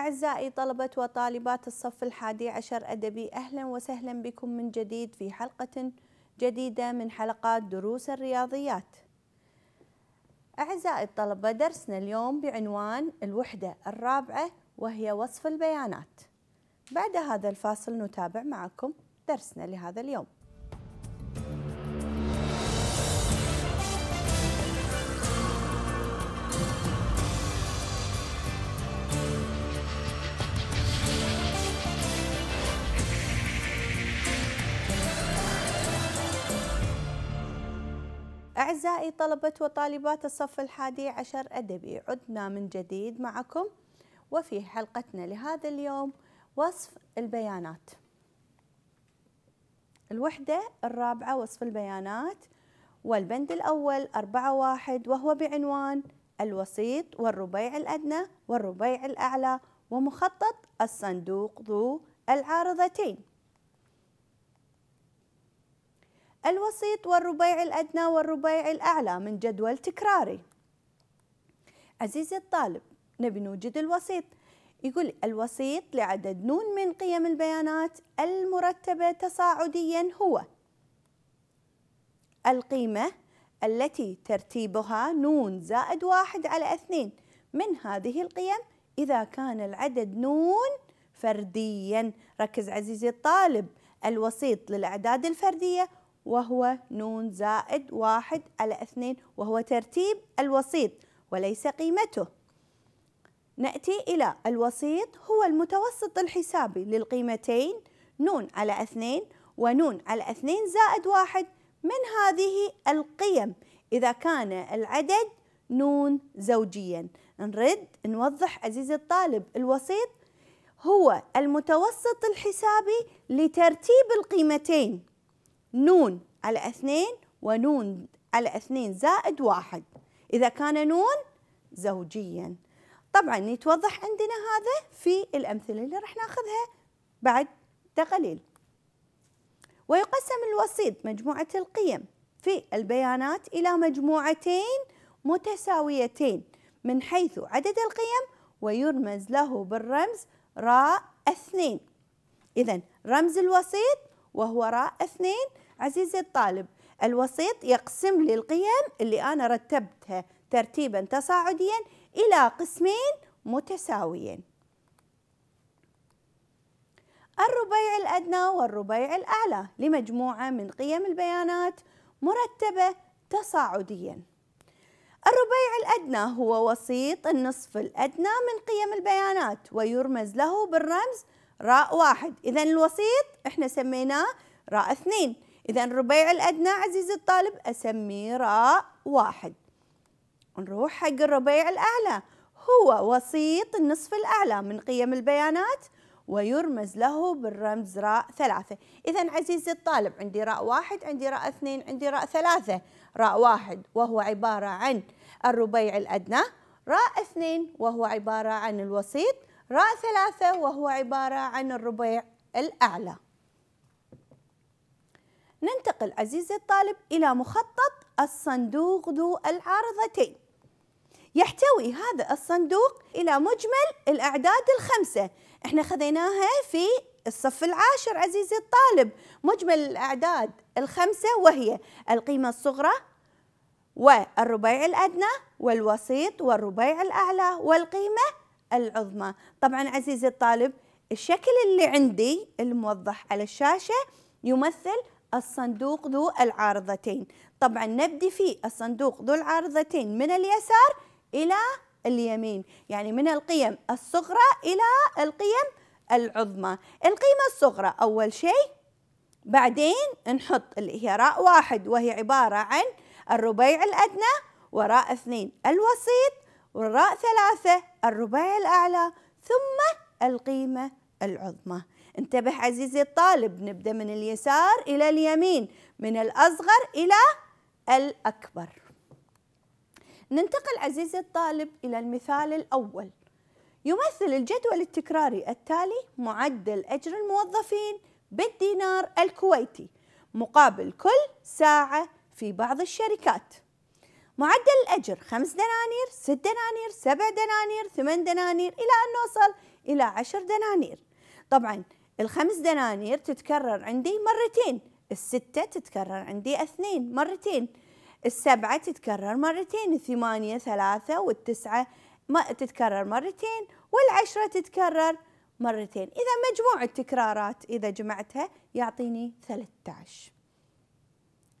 أعزائي طلبة وطالبات الصف الحادي عشر أدبي أهلا وسهلا بكم من جديد في حلقة جديدة من حلقات دروس الرياضيات. أعزائي الطلبة درسنا اليوم بعنوان الوحدة الرابعة وهي وصف البيانات. بعد هذا الفاصل نتابع معكم درسنا لهذا اليوم. أعزائي طلبة وطالبات الصف الحادي عشر أدبي عدنا من جديد معكم. وفي حلقتنا لهذا اليوم وصف البيانات. الوحدة الرابعة وصف البيانات. والبند الأول أربعة واحد وهو بعنوان الوسيط والربيع الأدنى والربيع الأعلى ومخطط الصندوق ذو العارضتين. الوسيط والربيع الأدنى والربيع الأعلى من جدول تكراري. عزيزي الطالب نبي نوجد الوسيط. يقول الوسيط لعدد نون من قيم البيانات المرتبة تصاعديا هو. القيمة التي ترتيبها نون زائد واحد على اثنين. من هذه القيم؟ إذا كان العدد نون فرديا. ركز عزيزي الطالب. الوسيط للأعداد الفردية وهو نون زائد واحد على اثنين وهو ترتيب الوسيط وليس قيمته. نأتي إلى الوسيط هو المتوسط الحسابي للقيمتين نون على اثنين ونون على اثنين زائد واحد. من هذه القيم؟ إذا كان العدد نون زوجيا. نرد نوضح عزيزي الطالب. الوسيط هو المتوسط الحسابي لترتيب القيمتين. نون على اثنين ونون على اثنين زائد واحد. إذا كان نون زوجيا. طبعا يتوضح عندنا هذا في الأمثلة اللي راح ناخذها بعد قليل ويقسم الوسيط مجموعة القيم في البيانات إلى مجموعتين متساويتين من حيث عدد القيم ويرمز له بالرمز راء اثنين. إذا رمز الوسيط وهو راء اثنين عزيزي الطالب الوسيط يقسم لي القيم اللي أنا رتبتها ترتيبا تصاعديا إلى قسمين متساويين. الربيع الأدنى والربيع الأعلى لمجموعة من قيم البيانات مرتبة تصاعديا. الربيع الأدنى هو وسيط النصف الأدنى من قيم البيانات ويرمز له بالرمز راء واحد. إذا الوسيط إحنا سميناه راء اثنين. إذا الربيع الأدنى عزيزي الطالب أسميه راء واحد. نروح حق الربيع الأعلى. هو وسيط النصف الأعلى من قيم البيانات ويرمز له بالرمز راء ثلاثة. إذا عزيزي الطالب عندي راء واحد عندي راء اثنين عندي راء ثلاثة. راء واحد وهو عبارة عن الربيع الأدنى راء اثنين وهو عبارة عن الوسيط راء ثلاثة وهو عبارة عن الربيع الأعلى. ننتقل عزيزي الطالب إلى مخطط الصندوق ذو العارضتين. يحتوي هذا الصندوق إلى مجمل الأعداد الخمسة. إحنا خذيناها في الصف العاشر عزيزي الطالب. مجمل الأعداد الخمسة وهي القيمة الصغرى والربيع الأدنى والوسيط والربيع الأعلى والقيمة العظمى. طبعا عزيزي الطالب الشكل اللي عندي الموضح على الشاشة يمثل الصندوق ذو العارضتين. طبعا نبدي في الصندوق ذو العارضتين من اليسار إلى اليمين يعني من القيم الصغرى إلى القيم العظمى. القيمة الصغرى أول شيء بعدين نحط اللي هي راء واحد وهي عبارة عن الربيع الأدنى وراء اثنين الوسيط وراء ثلاثة الربيع الأعلى ثم القيمة العظمى. انتبه عزيزي الطالب نبدأ من اليسار إلى اليمين من الأصغر إلى الأكبر. ننتقل عزيزي الطالب إلى المثال الأول. يمثل الجدول التكراري التالي معدل أجر الموظفين بالدينار الكويتي مقابل كل ساعة في بعض الشركات. معدل الأجر خمس دنانير ست دنانير سبع دنانير ثمان دنانير إلى أن نوصل إلى عشر دنانير. طبعا الخمس دنانير تتكرر عندي مرتين الستة تتكرر عندي اثنين مرتين السبعة تتكرر مرتين الثمانية ثلاثة والتسعة ما تتكرر مرتين والعشرة تتكرر مرتين. إذا مجموع التكرارات إذا جمعتها يعطيني 13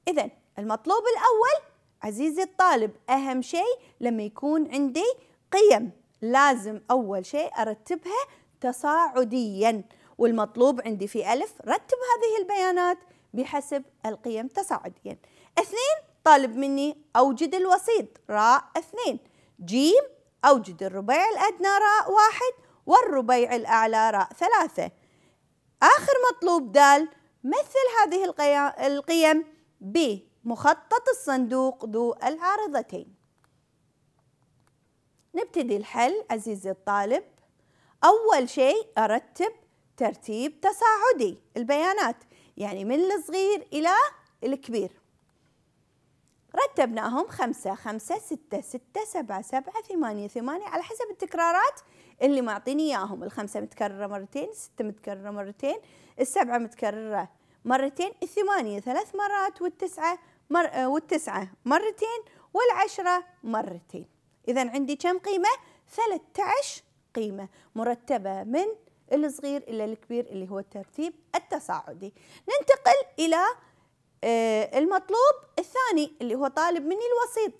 إذا المطلوب الأول عزيزي الطالب أهم شيء لما يكون عندي قيم لازم أول شيء أرتبها تصاعديا. والمطلوب عندي في ألف رتب هذه البيانات بحسب القيم تصاعديا. اثنين طالب مني أوجد الوسيط راء اثنين. جيم أوجد الربيع الأدنى راء واحد. والربيع الأعلى راء ثلاثة. آخر مطلوب دال مثل هذه القيم بمخطط الصندوق ذو العارضتين. نبتدي الحل عزيزي الطالب. أول شيء أرتب ترتيب تصاعدي البيانات يعني من الصغير إلى الكبير. رتبناهم خمسة خمسة ستة ستة سبعة سبعة ثمانية ثمانية على حسب التكرارات اللي معطيني إياهم. الخمسة متكررة مرتين الستة متكررة مرتين السبعة متكررة مرتين الثمانية ثلاث مرات والتسعة مر... والتسعة مرتين والعشرة مرتين. إذا عندي كم قيمة؟ 13 قيمة مرتبة من الصغير إلى الكبير اللي هو الترتيب التصاعدي ننتقل إلى آه، المطلوب الثاني اللي هو طالب مني الوسيط.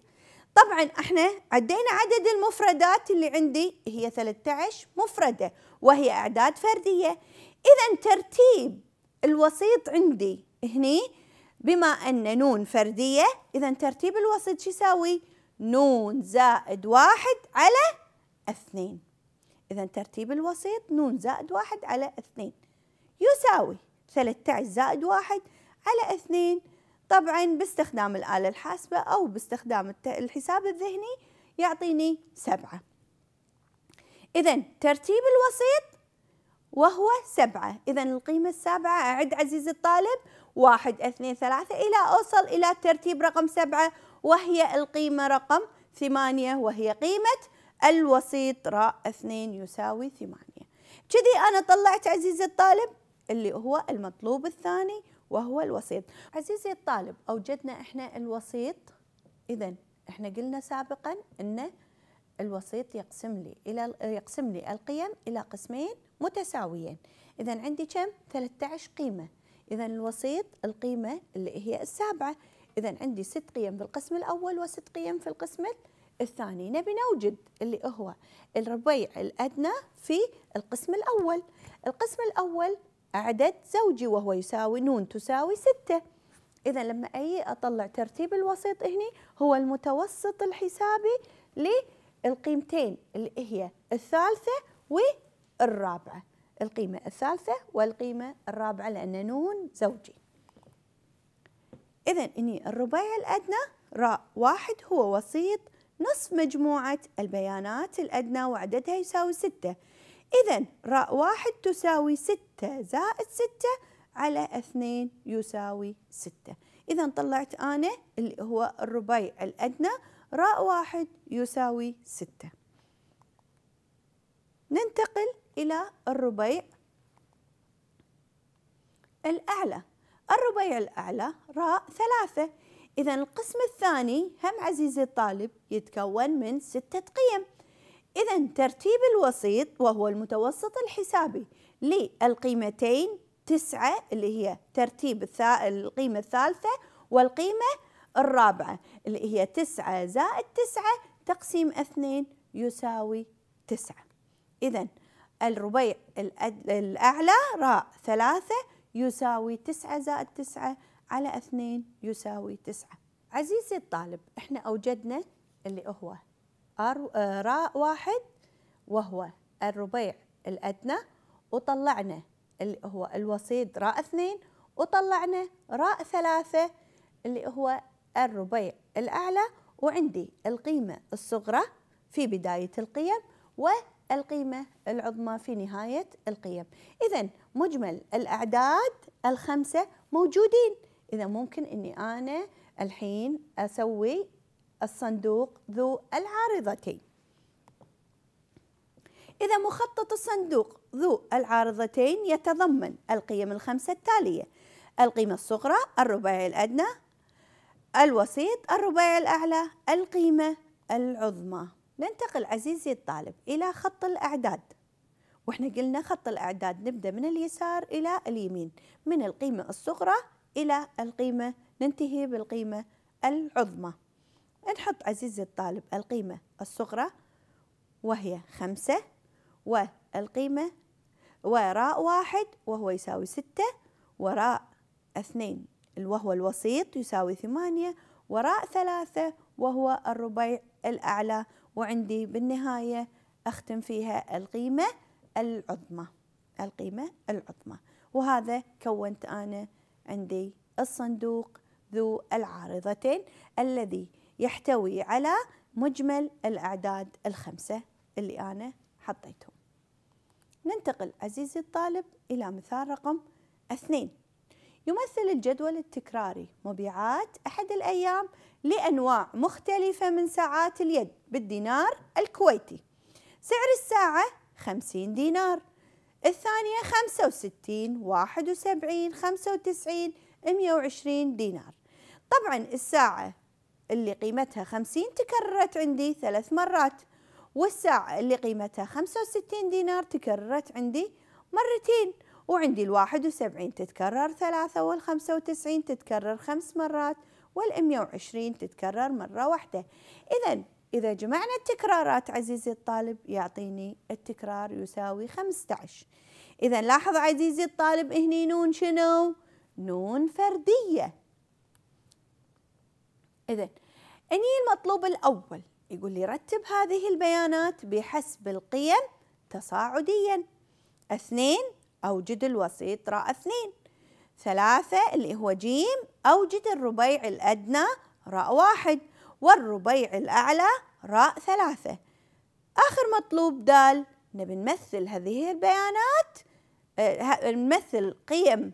طبعا إحنا عدينا عدد المفردات اللي عندي هي 13 مفردة وهي أعداد فردية. إذا ترتيب الوسيط عندي هني بما أن نون فردية إذا ترتيب الوسيط شو يساوي؟ نون زائد واحد على اثنين. إذا ترتيب الوسيط نون زائد واحد على اثنين. يساوي 13 زائد واحد على اثنين. طبعا باستخدام الآلة الحاسبة أو باستخدام الحساب الذهني يعطيني سبعة. إذا ترتيب الوسيط وهو سبعة. إذا القيمة السابعة أعد عزيزي الطالب واحد اثنين ثلاثة إلى أوصل إلى ترتيب رقم سبعة وهي القيمة رقم ثمانية وهي قيمة الوسيط راء اثنين يساوي ثمانية. كذي أنا طلعت عزيزي الطالب اللي هو المطلوب الثاني وهو الوسيط. عزيزي الطالب أوجدنا إحنا الوسيط. إذا إحنا قلنا سابقا أن الوسيط يقسم لي إلى يقسم لي القيم إلى قسمين متساويين. إذا عندي كم؟ 13 قيمة. إذا الوسيط القيمة اللي هي السابعة. إذا عندي ست قيم بالقسم الأول وست قيم في القسم الثاني نبي نوجد اللي هو الربيع الأدنى في القسم الأول. القسم الأول عدد زوجي وهو يساوي نون تساوي ستة. إذا لما أجي أطلع ترتيب الوسيط هنا هو المتوسط الحسابي للقيمتين اللي هي الثالثة والرابعة. القيمة الثالثة والقيمة الرابعة لأن نون زوجي. إذا إني الربيع الأدنى راء واحد هو وسيط نصف مجموعة البيانات الأدنى وعددها يساوي ستة. إذا راء واحد تساوي ستة زائد ستة على اثنين يساوي ستة. إذا طلعت أنا اللي هو الربيع الأدنى راء واحد يساوي ستة. ننتقل إلى الربيع الأعلى. الربيع الأعلى راء ثلاثة. إذا القسم الثاني هم عزيزي الطالب يتكون من ستة قيم. إذا ترتيب الوسيط وهو المتوسط الحسابي للقيمتين تسعة اللي هي ترتيب القيمة الثالثة والقيمة الرابعة اللي هي تسعة زائد تسعة تقسيم اثنين يساوي تسعة. إذا الربيع الأعلى راء ثلاثة يساوي تسعة زائد تسعة على اثنين يساوي تسعة. عزيزي الطالب إحنا أوجدنا اللي هو آه، راء واحد وهو الربيع الأدنى وطلعنا اللي هو الوسيط راء اثنين وطلعنا راء ثلاثة اللي هو الربيع الأعلى. وعندي القيمة الصغرى في بداية القيم والقيمة العظمى في نهاية القيم. إذا مجمل الأعداد الخمسة موجودين. إذا ممكن أني أنا الحين أسوي الصندوق ذو العارضتين إذا مخطط الصندوق ذو العارضتين يتضمن القيم الخمسة التالية القيمة الصغرى الرباعي الأدنى الوسيط الرباعي الأعلى القيمة العظمى. ننتقل عزيزي الطالب إلى خط الأعداد. وإحنا قلنا خط الأعداد نبدأ من اليسار إلى اليمين. من القيمة الصغرى إلى القيمة ننتهي بالقيمة العظمى. نحط عزيزي الطالب القيمة الصغرى وهي خمسة والقيمة وراء واحد وهو يساوي ستة وراء اثنين وهو الوسيط يساوي ثمانية وراء ثلاثة وهو الربع الأعلى. وعندي بالنهاية أختم فيها القيمة العظمى القيمة العظمى. وهذا كونت أنا عندي الصندوق ذو العارضتين الذي يحتوي على مجمل الأعداد الخمسة اللي أنا حطيتهم. ننتقل عزيزي الطالب إلى مثال رقم اثنين. يمثل الجدول التكراري مبيعات أحد الأيام لأنواع مختلفة من ساعات اليد بالدينار الكويتي. سعر الساعة 50 دينار. الثانية 65 71 95 120 دينار. طبعا الساعة اللي قيمتها 50 تكررت عندي ثلاث مرات والساعة اللي قيمتها 65 دينار تكررت عندي مرتين وعندي الواحد وسبعين تتكرر ثلاثة والخمسة وتسعين تتكرر خمس مرات والمية وعشرين تتكرر مرة واحدة. إذا إذا جمعنا التكرارات عزيزي الطالب يعطيني التكرار يساوي 15 إذا لاحظ عزيزي الطالب هني نون شنو؟ نون فردية. إذا أني المطلوب الأول يقول لي رتب هذه البيانات بحسب القيم تصاعديا. اثنين أوجد الوسيط راء اثنين. ثلاثة اللي هو جيم أوجد الربيع الأدنى راء واحد. والربيع الأعلى راء ثلاثة. آخر مطلوب دال نبي نمثل هذه البيانات آه نمثل قيم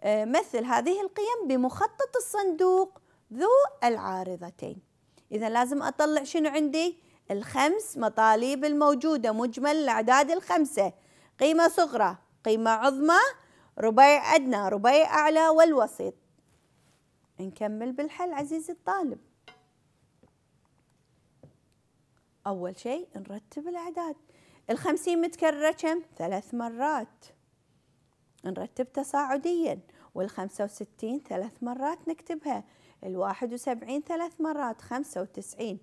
آه مثل هذه القيم بمخطط الصندوق ذو العارضتين. إذا لازم أطلع شنو عندي؟ الخمس مطالب الموجودة مجمل الأعداد الخمسة. قيمة صغرى قيمة عظمى ربيع أدنى ربيع أعلى والوسيط. نكمل بالحل عزيزي الطالب. أول شيء نرتب الأعداد. الخمسين متكررة كم؟ ثلاث مرات. نرتب تصاعديا. والخمسة وستين ثلاث مرات نكتبها. الواحد وسبعين ثلاث مرات. خمسة وتسعين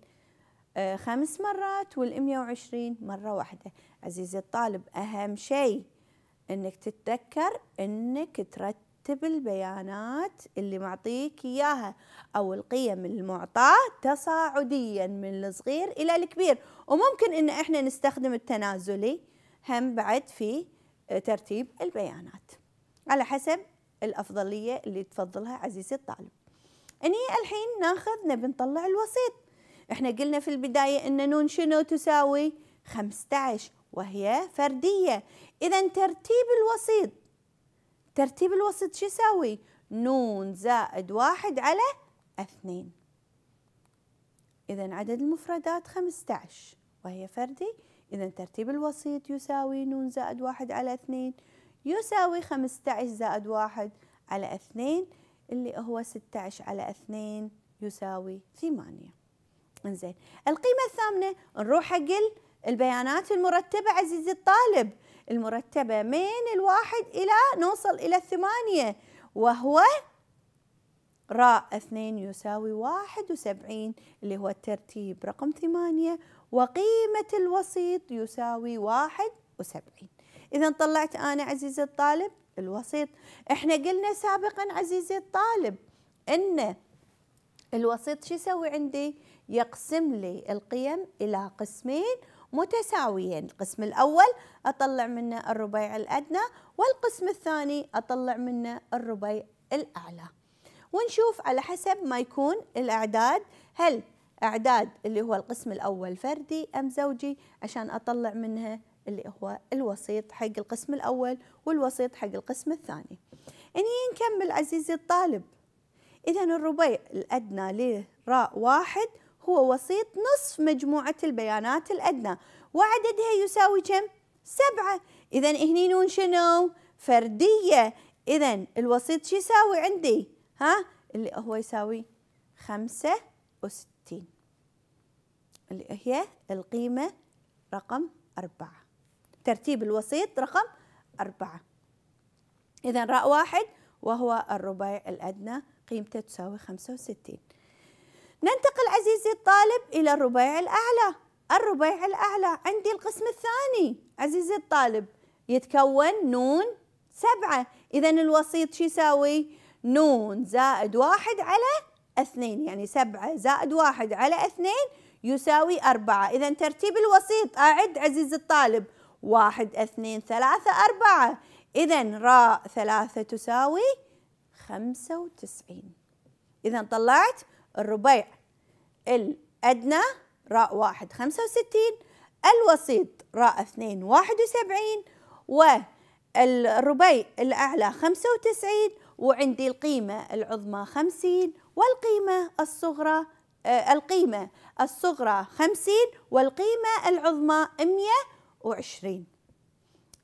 آه خمس مرات. والمية وعشرين مرة واحدة. عزيزي الطالب أهم شيء أنك تتذكر أنك ترتب البيانات اللي معطيك إياها أو القيم المعطاة تصاعديا من الصغير إلى الكبير. وممكن أن إحنا نستخدم التنازلي هم بعد في ترتيب البيانات على حسب الأفضلية اللي تفضلها عزيزي الطالب. اني الحين ناخذ نبي نطلع الوسيط. إحنا قلنا في البداية إن نون شنو تساوي؟ 15 وهي فردية. اذا ترتيب الوسيط ترتيب الوسيط شو يساوي؟ نون زائد واحد على اثنين. اذا عدد المفردات 15 وهي فردي. اذا ترتيب الوسيط يساوي نون زائد واحد على اثنين يساوي 15 زائد واحد على اثنين اللي هو 16 على 2 يساوي 8 إنزين القيمة الثامنة نروح حق البيانات المرتبة عزيزي الطالب. المرتبة من الواحد إلى نوصل إلى الثمانية وهو راء اثنين يساوي واحد وسبعين اللي هو الترتيب رقم ثمانية وقيمة الوسيط يساوي واحد وسبعين. إذا طلعت أنا عزيزي الطالب الوسيط. إحنا قلنا سابقا عزيزي الطالب إن الوسيط شو يسوي عندي؟ يقسم لي القيم إلى قسمين متساويين. القسم الأول أطلع منه الربيع الأدنى والقسم الثاني أطلع منه الربيع الأعلى. ونشوف على حسب ما يكون الأعداد. هل أعداد اللي هو القسم الأول فردي أم زوجي؟ عشان أطلع منها اللي هو الوسيط حق القسم الأول والوسيط حق القسم الثاني. إني نكمل عزيزي الطالب. إذا الربيع الأدنى لراء واحد هو وسيط نصف مجموعة البيانات الأدنى وعددها يساوي كم؟ سبعة إذا هني نون شنو؟ فردية إذا الوسيط شو يساوي عندي؟ ها؟ اللي هو يساوي خمسة وستين اللي هي القيمة رقم أربعة ترتيب الوسيط رقم أربعة إذا راء واحد وهو الرباع الأدنى قيمته تساوي خمسة وستين ننتقل عزيزي الطالب إلى الرباع الأعلى. الرباع الأعلى عندي القسم الثاني. عزيزي الطالب يتكون نون سبعة. إذا الوسيط شو يساوي؟ نون زائد واحد على اثنين. يعني سبعة زائد واحد على اثنين يساوي أربعة. إذا ترتيب الوسيط. أعد عزيزي الطالب. واحد اثنين ثلاثة أربعة. إذا راء ثلاثة تساوي خمسة وتسعين. إذا طلعت الربيع الأدنى راء واحد خمسة وستين الوسيط راء اثنين واحد وسبعين والربيع الأعلى خمسة وتسعين وعندي القيمة العظمى خمسين والقيمة الصغرى آه القيمة الصغرى خمسين والقيمة العظمى مية وعشرين.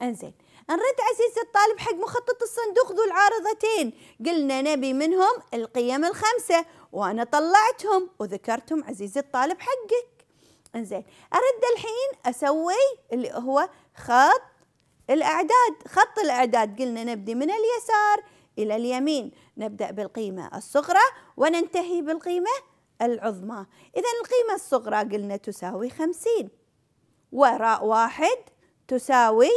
انزين نرد عزيزي الطالب حق مخطط الصندوق ذو العارضتين. قلنا نبي منهم القيم الخمسة وأنا طلعتهم وذكرتهم عزيزي الطالب حقك. إنزين أرد الحين أسوي اللي هو خط الأعداد. خط الأعداد قلنا نبدي من اليسار إلى اليمين. نبدأ بالقيمة الصغرى وننتهي بالقيمة العظمى. إذا القيمة الصغرى قلنا تساوي خمسين. وراء واحد تساوي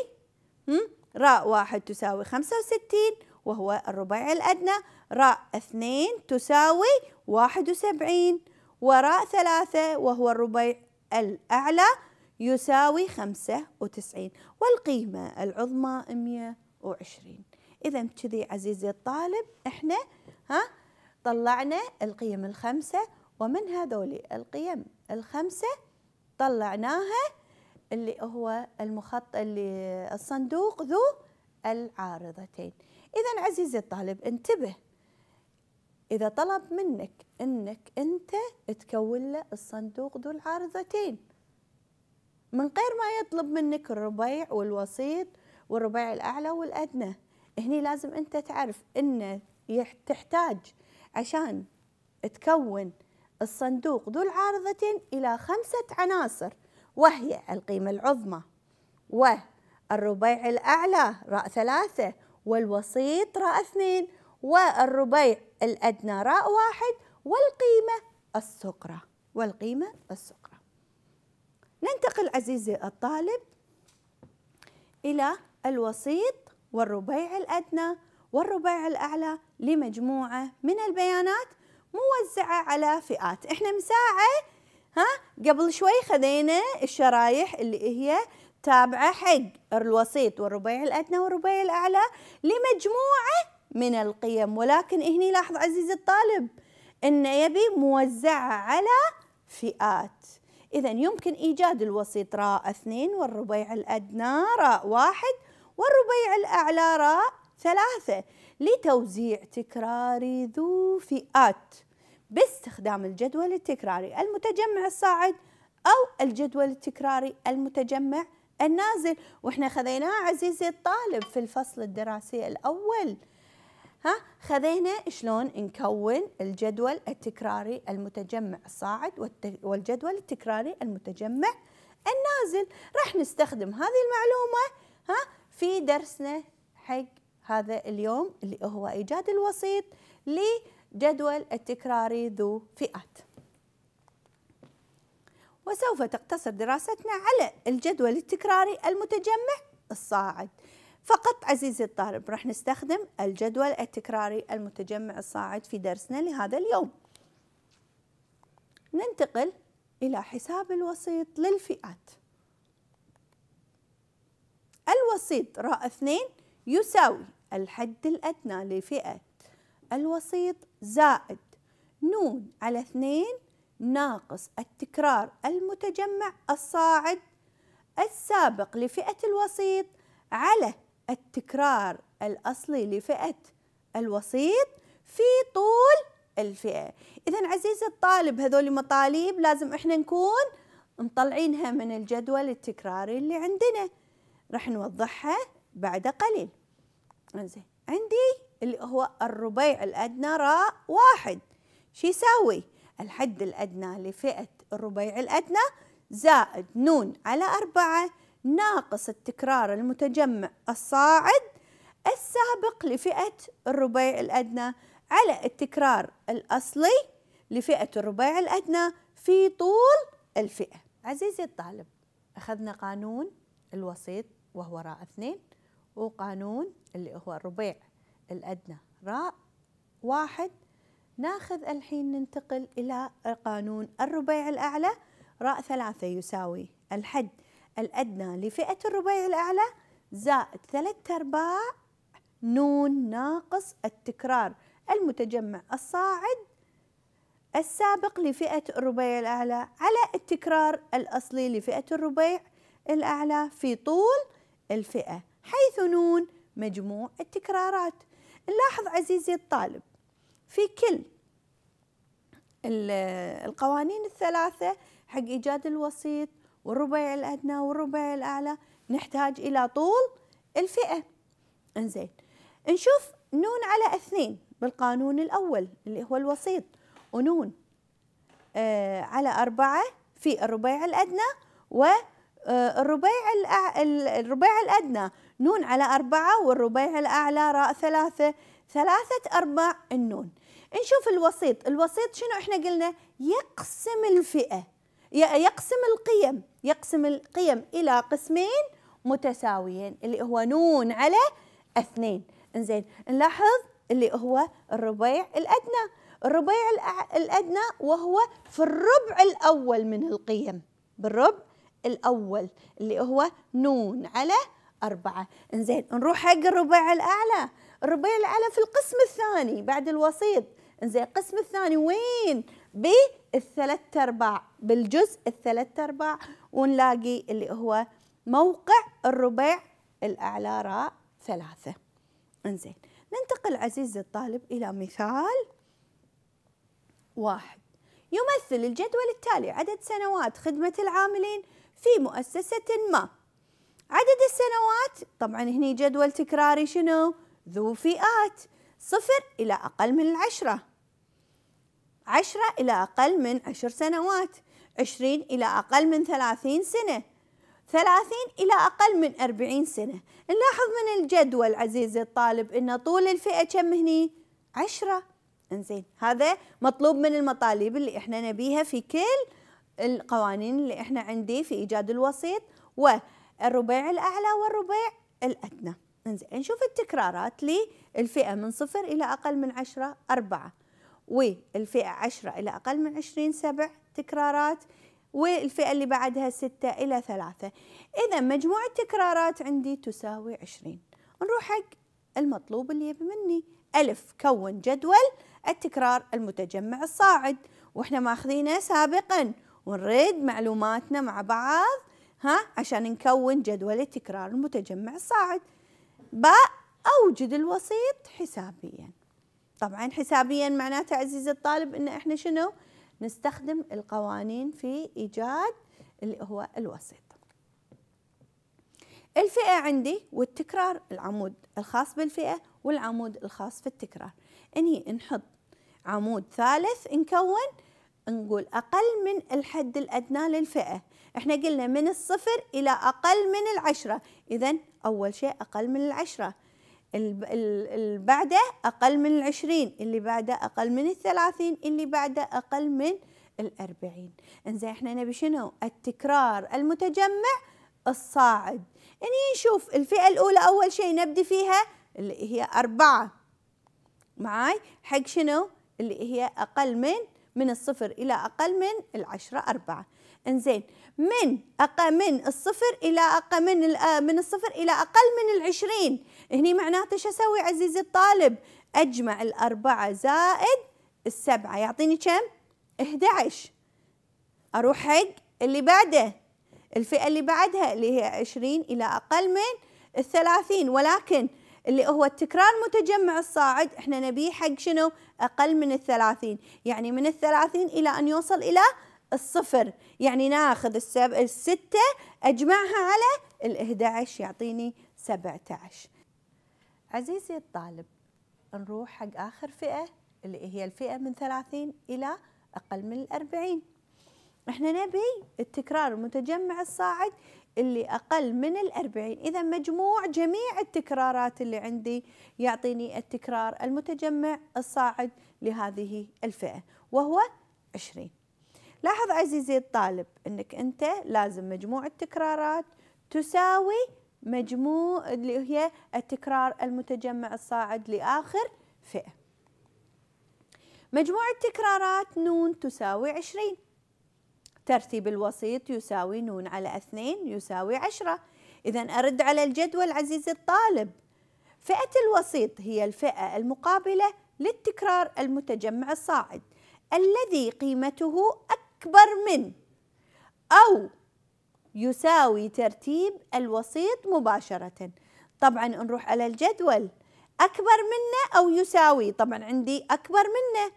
راء واحد تساوي خمسة وستين وهو الرباعي الأدنى. راء اثنين تساوي واحد وسبعين وراء ثلاثة وهو الربيع الأعلى يساوي خمسة وتسعين والقيمة العظمى مية وعشرين. إذا كذي عزيزي الطالب إحنا ها طلعنا القيم الخمسة ومن هذول القيم الخمسة طلعناها اللي هو المخط اللي الصندوق ذو العارضتين. إذا عزيزي الطالب انتبه إذا طلب منك أنك أنت تكون له الصندوق ذو العارضتين. من غير ما يطلب منك الربيع والوسيط والربيع الأعلى والأدنى. هني لازم أنت تعرف أن تحتاج عشان تكون الصندوق ذو العارضتين إلى خمسة عناصر. وهي القيمة العظمى والربيع الأعلى راء ثلاثة والوسيط راء اثنين والربيع الأدنى راء واحد والقيمة الصغرى والقيمة الصغرى. ننتقل عزيزي الطالب إلى الوسيط والربيع الأدنى والربيع الأعلى لمجموعة من البيانات موزعة على فئات. إحنا مساعة ها؟ قبل شوي خذينا الشرايح اللي هي تابعة حق الوسيط والربيع الأدنى والربيع الأعلى لمجموعة من القيم. ولكن هني لاحظ عزيزي الطالب أن يبي موزعة على فئات. إذا يمكن إيجاد الوسيط راء اثنين والربيع الأدنى راء واحد والربيع الأعلى راء ثلاثة لتوزيع تكراري ذو فئات باستخدام الجدول التكراري المتجمع الصاعد أو الجدول التكراري المتجمع النازل. وإحنا خذيناه عزيزي الطالب في الفصل الدراسي الأول. ها خذينا شلون نكون الجدول التكراري المتجمع الصاعد والجدول التكراري المتجمع النازل. راح نستخدم هذه المعلومة ها في درسنا حق هذا اليوم اللي هو إيجاد الوسيط لجدول التكراري ذو فئات. وسوف تقتصر دراستنا على الجدول التكراري المتجمع الصاعد. فقط عزيزي الطالب راح نستخدم الجدول التكراري المتجمع الصاعد في درسنا لهذا اليوم. ننتقل إلى حساب الوسيط للفئات. الوسيط راء اثنين يساوي الحد الأدنى لفئة. الوسيط زائد نون على اثنين ناقص التكرار المتجمع الصاعد السابق لفئة الوسيط على التكرار الأصلي لفئة الوسيط في طول الفئة. إذا عزيزي الطالب هذول مطالب لازم إحنا نكون مطلعينها من الجدول التكراري اللي عندنا. راح نوضحها بعد قليل. زين عندي اللي هو الربيع الأدنى راء واحد. شو يساوي؟ الحد الأدنى لفئة الربيع الأدنى زائد نون على أربعة. ناقص التكرار المتجمع الصاعد السابق لفئة الربيع الأدنى على التكرار الأصلي لفئة الربيع الأدنى في طول الفئة. عزيزي الطالب أخذنا قانون الوسيط وهو راء اثنين وقانون اللي هو الربيع الأدنى راء واحد. ناخذ الحين ننتقل إلى قانون الربيع الأعلى راء ثلاثة يساوي الحد. الأدنى لفئة الربيع الأعلى زائد ثلاثة أرباع نون ناقص التكرار المتجمع الصاعد السابق لفئة الربيع الأعلى على التكرار الأصلي لفئة الربيع الأعلى في طول الفئة حيث نون مجموع التكرارات. نلاحظ عزيزي الطالب في كل القوانين الثلاثة حق إيجاد الوسيط والربيع الأدنى والربيع الأعلى نحتاج إلى طول الفئة. إنزين نشوف نون على اثنين بالقانون الأول اللي هو الوسيط ونون آه على أربعة في الربيع الأدنى والربيع آه الربيع الأدنى. نون على أربعة والربيع الأعلى راء ثلاثة ثلاثة أرباع النون. نشوف الوسيط الوسيط شنو إحنا قلنا؟ يقسم الفئة. يقسم القيم يقسم القيم إلى قسمين متساويين اللي هو نون على اثنين. إنزين نلاحظ اللي هو الربيع الأدنى. الربيع الأدنى وهو في الربع الأول من القيم بالربع الأول اللي هو نون على أربعة. إنزين نروح حق الربيع الأعلى. الربيع الأعلى في القسم الثاني بعد الوسيط. إنزين القسم الثاني وين؟ الثلاث أرباع بالجزء الثلاث أرباع ونلاقي اللي هو موقع الربع الأعلى راء ثلاثة. إنزين ننتقل عزيزي الطالب إلى مثال واحد. يمثل الجدول التالي عدد سنوات خدمة العاملين في مؤسسة ما. عدد السنوات طبعا هني جدول تكراري شنو؟ ذو فئات صفر إلى أقل من العشرة. 10 إلى أقل من عشر سنوات 20 إلى أقل من 30 سنة 30 إلى أقل من 40 سنة. نلاحظ من الجدول عزيزي الطالب أن طول الفئة كم هني؟ 10 إنزين هذا مطلوب من المطالب اللي إحنا نبيها في كل القوانين اللي إحنا عندي في إيجاد الوسيط والربيع الأعلى والربيع الأدنى. إنزين نشوف التكرارات للفئة من صفر إلى أقل من عشرة أربعة. والفئة عشرة إلى أقل من عشرين سبع تكرارات والفئة اللي بعدها ستة إلى ثلاثة. إذا مجموع التكرارات عندي تساوي عشرين. نروح حق المطلوب اللي يبي مني. ألف كون جدول التكرار المتجمع الصاعد. وإحنا ماخذينه سابقا. ونريد معلوماتنا مع بعض ها عشان نكون جدول التكرار المتجمع الصاعد. باء أوجد الوسيط حسابيا. طبعا حسابيا معناته عزيزي الطالب إن إحنا شنو؟ نستخدم القوانين في إيجاد اللي هو الوسيط. الفئة عندي والتكرار العمود الخاص بالفئة والعمود الخاص في التكرار. إني نحط عمود ثالث نكون نقول أقل من الحد الأدنى للفئة. إحنا قلنا من الصفر إلى أقل من العشرة. إذا أول شيء أقل من العشرة. اللي بعده أقل من العشرين اللي بعده أقل من الثلاثين اللي بعده أقل من الأربعين. إنزين إحنا نبي شنو؟ التكرار المتجمع الصاعد. يعني نشوف الفئة الأولى أول شيء نبدي فيها اللي هي أربعة. معاي؟ حق شنو؟ اللي هي أقل من من الصفر إلى أقل من العشرة أربعة. إنزين من أقل من الصفر إلى أقل من من الصفر إلى أقل من العشرين. هني معناته شو أسوي عزيزي الطالب؟ أجمع الأربعة زائد السبعة. يعطيني كم؟ 11 أروح حق اللي بعده. الفئة اللي بعدها اللي هي 20 إلى أقل من الثلاثين. ولكن اللي هو التكرار متجمع الصاعد إحنا نبيه حق شنو؟ أقل من الثلاثين. يعني من الثلاثين إلى أن يوصل إلى الصفر. يعني ناخذ السب... الستة أجمعها على الإحدى عشر يعطيني سبعة عشر عزيزي الطالب نروح حق آخر فئة اللي هي الفئة من ثلاثين إلى أقل من الأربعين. إحنا نبي التكرار المتجمع الصاعد اللي أقل من الأربعين. إذا مجموع جميع التكرارات اللي عندي يعطيني التكرار المتجمع الصاعد لهذه الفئة وهو عشرين. لاحظ عزيزي الطالب أنك أنت لازم مجموع التكرارات تساوي مجموع اللي هي التكرار المتجمع الصاعد لآخر فئة مجموع التكرارات نون تساوي عشرين. ترتيب الوسيط يساوي نون على اثنين يساوي عشرة. إذا أرد على الجدول عزيزي الطالب. فئة الوسيط هي الفئة المقابلة للتكرار المتجمع الصاعد الذي قيمته أكبر من أو يساوي ترتيب الوسيط مباشرة. طبعا نروح على الجدول. أكبر منه أو يساوي؟ طبعا عندي أكبر منه.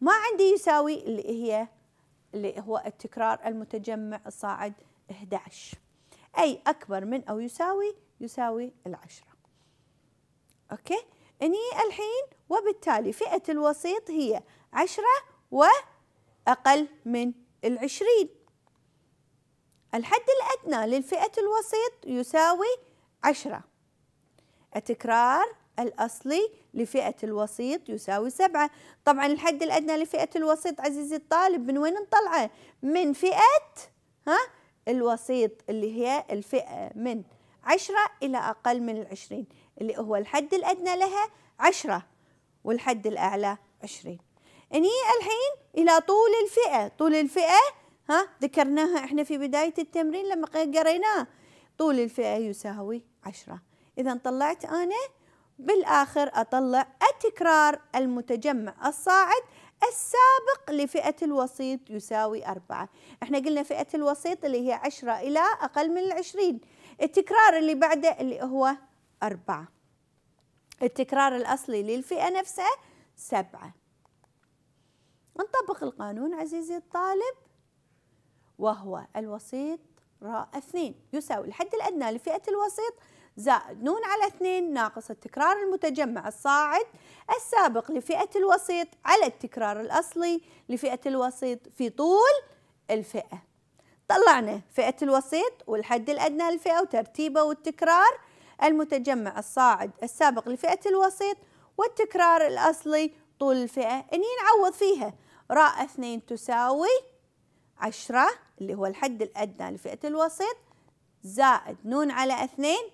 ما عندي يساوي اللي هي اللي هو التكرار المتجمع الصاعد 11 أي أكبر من أو يساوي؟ يساوي العشرة. أوكي؟ إني الحين وبالتالي فئة الوسيط هي عشرة وأقل من العشرين. الحد الأدنى للفئة الوسيط يساوي عشرة. التكرار الأصلي لفئة الوسيط يساوي سبعة. طبعا الحد الأدنى لفئة الوسيط عزيزي الطالب من وين نطلعه؟ من فئة ها؟ الوسيط اللي هي الفئة من عشرة إلى أقل من العشرين اللي هو الحد الأدنى لها عشرة والحد الأعلى عشرين. إني الحين إلى طول الفئة. طول الفئة ها ذكرناها إحنا في بداية التمرين لما قريناه. طول الفئة يساوي عشرة. إذا طلعت أنا بالآخر أطلع التكرار المتجمع الصاعد السابق لفئة الوسيط يساوي أربعة. إحنا قلنا فئة الوسيط اللي هي عشرة إلى أقل من العشرين. التكرار اللي بعده اللي هو أربعة. التكرار الأصلي للفئة نفسها سبعة. نطبق القانون عزيزي الطالب. وهو الوسيط راء اثنين. يساوي الحد الأدنى لفئة الوسيط زائد نون على اثنين ناقص التكرار المتجمع الصاعد السابق لفئة الوسيط على التكرار الأصلي لفئة الوسيط في طول الفئة. طلعنا فئة الوسيط والحد الأدنى للفئة وترتيبه والتكرار المتجمع الصاعد السابق لفئة الوسيط والتكرار الأصلي طول الفئة. إني نعوض فيها. راء اثنين تساوي عشرة اللي هو الحد الأدنى لفئة الوسيط زائد نون على اثنين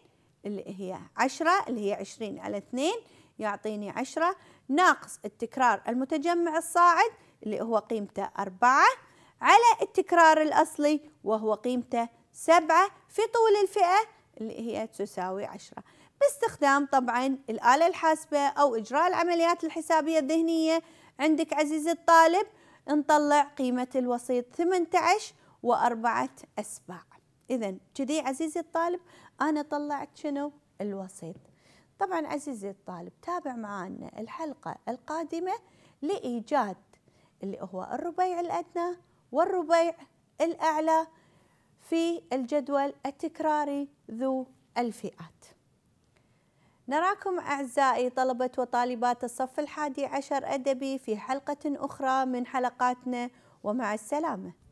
اللي هي عشرة اللي هي عشرين على اثنين يعطيني عشرة. ناقص التكرار المتجمع الصاعد اللي هو قيمته أربعة على التكرار الأصلي وهو قيمته سبعة في طول الفئة اللي هي تساوي عشرة. باستخدام طبعا الآلة الحاسبة أو إجراء العمليات الحسابية الذهنية. عندك عزيزي الطالب نطلع قيمة الوسيط 18 وأربعة أسباع. إذا كذي عزيزي الطالب أنا طلعت شنو؟ الوسيط. طبعا عزيزي الطالب تابع معنا الحلقة القادمة لإيجاد اللي هو الربيع الأدنى والربيع الأعلى في الجدول التكراري ذو الفئات. نراكم أعزائي طلبة وطالبات الصف الحادي عشر أدبي في حلقة أخرى من حلقاتنا ومع السلامة.